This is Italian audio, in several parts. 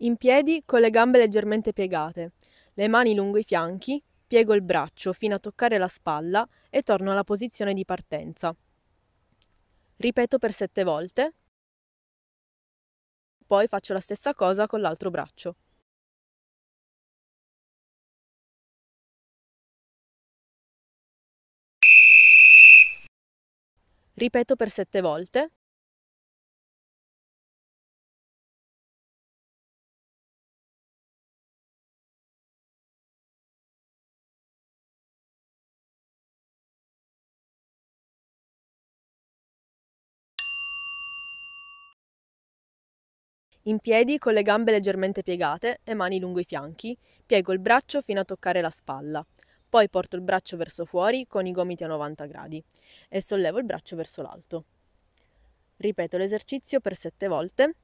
In piedi con le gambe leggermente piegate, le mani lungo i fianchi, piego il braccio fino a toccare la spalla e torno alla posizione di partenza. Ripeto per sette volte, poi faccio la stessa cosa con l'altro braccio. Ripeto per sette volte. In piedi con le gambe leggermente piegate e mani lungo i fianchi, piego il braccio fino a toccare la spalla. Poi porto il braccio verso fuori con i gomiti a 90 gradi e sollevo il braccio verso l'alto. Ripeto l'esercizio per 7 volte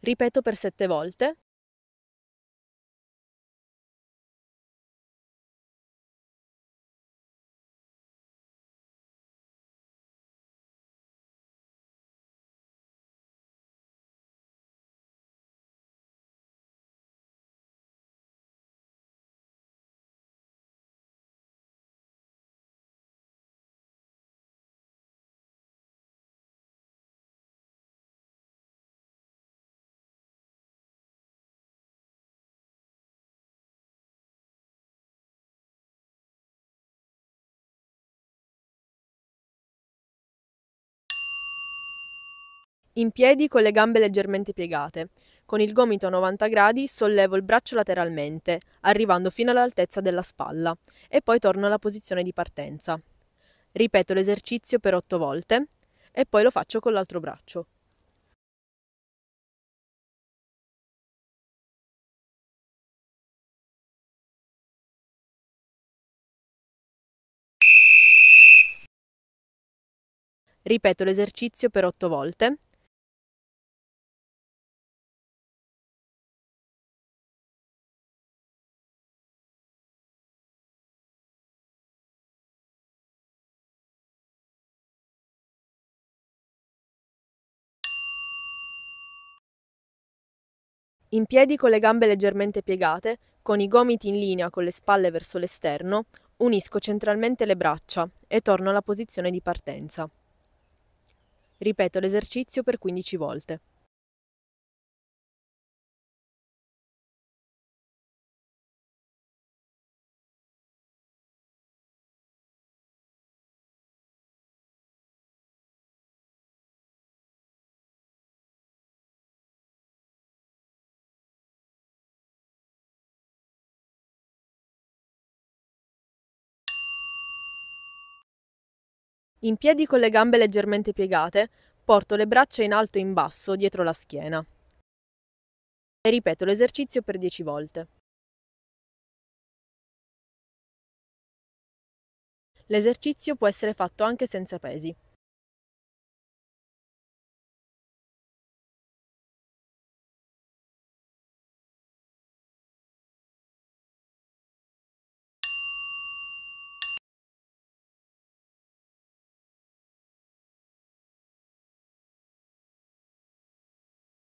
Ripeto per sette volte. In piedi con le gambe leggermente piegate. Con il gomito a 90 gradi sollevo il braccio lateralmente, arrivando fino all'altezza della spalla, e poi torno alla posizione di partenza. Ripeto l'esercizio per 8 volte e poi lo faccio con l'altro braccio. Ripeto l'esercizio per 8 volte In piedi con le gambe leggermente piegate, con i gomiti in linea con le spalle verso l'esterno, unisco centralmente le braccia e torno alla posizione di partenza. Ripeto l'esercizio per 15 volte. In piedi con le gambe leggermente piegate, porto le braccia in alto e in basso dietro la schiena. E ripeto l'esercizio per 10 volte. L'esercizio può essere fatto anche senza pesi.